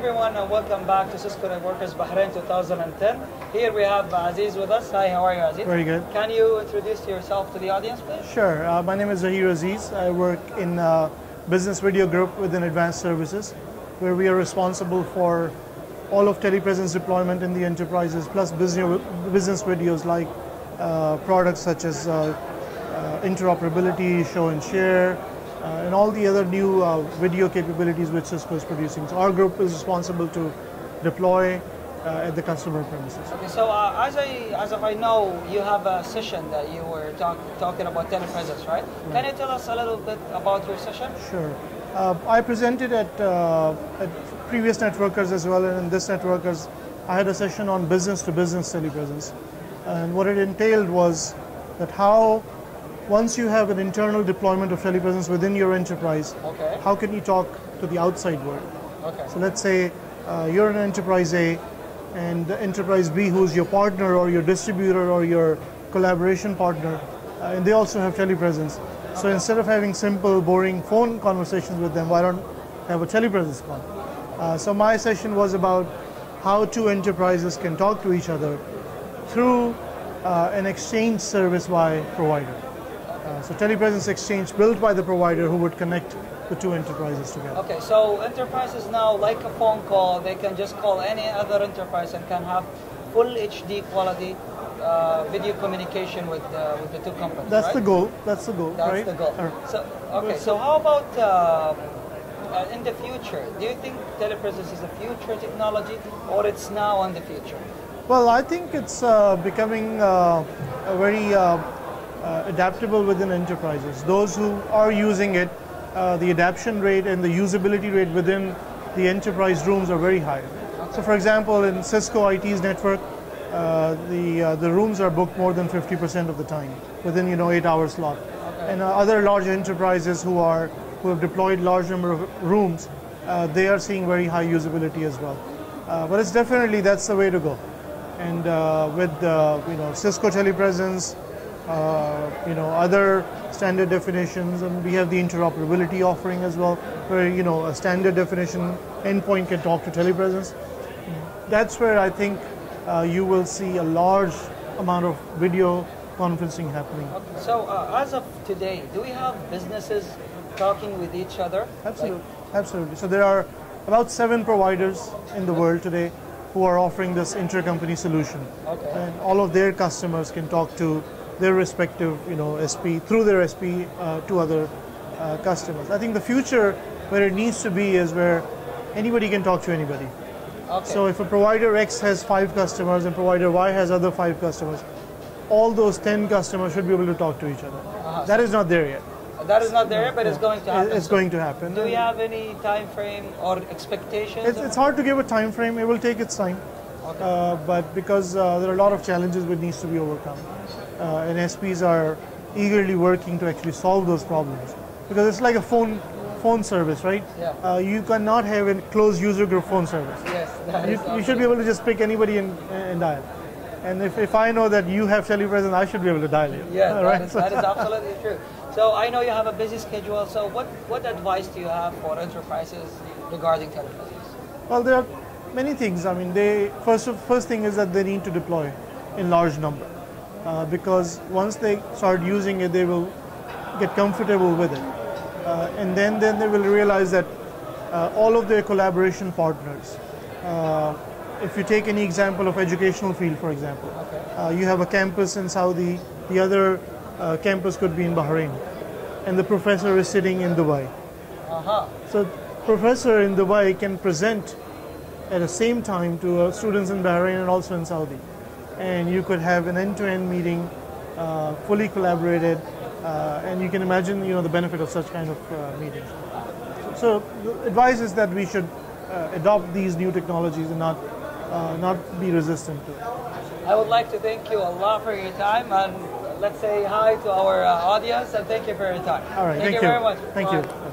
everyone and welcome back to Cisco Networkers Bahrain 2010. Here we have Aziz with us. Hi, how are you Aziz? Very good. Can you introduce yourself to the audience please? Sure. Uh, my name is Zaheer Aziz. I work in uh, Business Video Group within Advanced Services, where we are responsible for all of telepresence deployment in the enterprises, plus business, business videos like uh, products such as uh, uh, interoperability, show and share, uh, and all the other new uh, video capabilities which Cisco is producing. So our group is responsible to deploy uh, at the customer premises. Okay, so uh, as I as of I know, you have a session that you were talk, talking about telepresence, right? Can you tell us a little bit about your session? Sure. Uh, I presented at, uh, at previous networkers as well, and in this networkers, I had a session on business to business telepresence. And what it entailed was that how, once you have an internal deployment of telepresence within your enterprise, Okay. how can you talk to the outside world? Okay. So let's say uh, you're an enterprise A, and the enterprise B, who's your partner or your distributor or your collaboration partner, uh, and they also have telepresence. So instead of having simple, boring phone conversations with them, why don't have a telepresence call? Uh, so my session was about how two enterprises can talk to each other through uh, an exchange service by provider. Uh, so telepresence exchange built by the provider who would connect the two enterprises together. Okay, so enterprises now, like a phone call, they can just call any other enterprise and can have full HD quality uh, video communication with uh, with the two companies. That's right? the goal. That's the goal, That's right? the goal. So okay, so how about uh, uh, in the future? Do you think telepresence is a future technology, or it's now in the future? Well, I think it's uh, becoming uh, a very uh, adaptable within enterprises. Those who are using it, uh, the adaption rate and the usability rate within the enterprise rooms are very high. So, for example, in Cisco IT's network, uh, the uh, the rooms are booked more than 50% of the time within you know eight hour slot. And uh, other large enterprises who are who have deployed large number of rooms, uh, they are seeing very high usability as well. But it's definitely that's the way to go and with you know Cisco telepresence, you know other standard definitions, and we have the interoperability offering as well, where you know a standard definition endpoint can talk to telepresence. That's where I think uh, you will see a large amount of video conferencing happening. Okay, so uh, as of today, do we have businesses talking with each other? Absolutely, absolutely. So there are about seven providers in the world today who are offering this intercompany solution. Okay. And all of their customers can talk to their respective, you know, SP through their SP uh, to other uh, customers. I think the future where it needs to be is where anybody can talk to anybody. Okay. So if a provider X has five customers and provider Y has other five customers, all those 10 customers should be able to talk to each other. Uh-huh. That is not there yet. that is not there, but it's going to happen. It's soon. going to happen. Do we have any time frame or expectations? It's, it's hard to give a time frame. It will take its time. Uh, but because uh, there are a lot of challenges which needs to be overcome, uh, and SPs are eagerly working to actually solve those problems. Because it's like a phone phone service, right? Yeah. Uh, you cannot have a closed user group phone service. yes, You, is you should be able to just pick anybody and, and dial. And if, if I know that you have telepresence, I should be able to dial you. Yeah, that, right? is, that is absolutely true. So I know you have a busy schedule. So what, what advice do you have for enterprises regarding telepresence? Well, there are many things. I mean, they first first thing is that they need to deploy in large number, uh, because once they start using it, they will get comfortable with it, uh, and then then they will realize that uh, all of their collaboration partners. Uh, if you take any example of educational field, for example, Okay. uh, you have a campus in Saudi, the other uh, campus could be in Bahrain, and the professor is sitting in Dubai. Uh-huh. So professor in Dubai can present at the same time to uh, students in Bahrain and also in Saudi. And you could have an end-to-end meeting, uh, fully collaborated, uh, and you can imagine, you know, the benefit of such kind of uh, meetings. So the advice is that we should uh, adopt these new technologies and not uh, not be resistant to it. I would like to thank you a lot for your time and let's say hi to our uh, audience and thank you for your time. All right, thank, thank, you very much. Thank Bye. you.